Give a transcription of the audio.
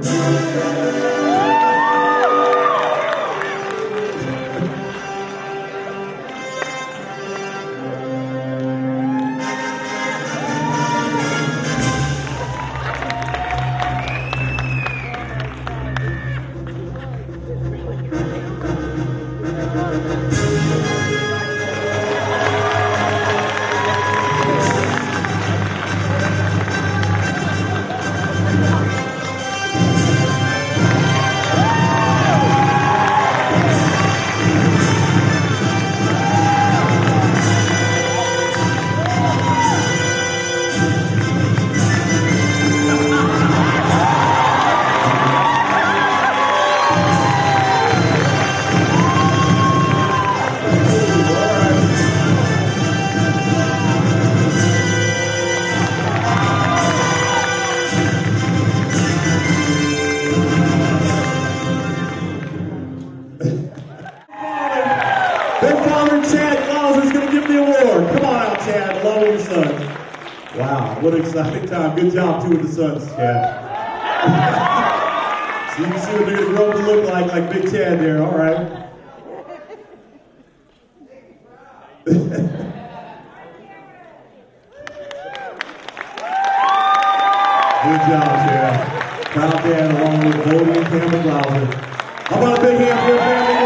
Yeah. Big Father Chad Claus is going to give the award. Come on out, Chad, along with the Sons. Wow, what an exciting time. Good job, too, with the Sons, Chad. so you can see what they're going to grow up to look like, like Big Chad there. All right. Good job, Chad. Proud dad along with Bodie and Cameron Glauser. How about a big hand for your family?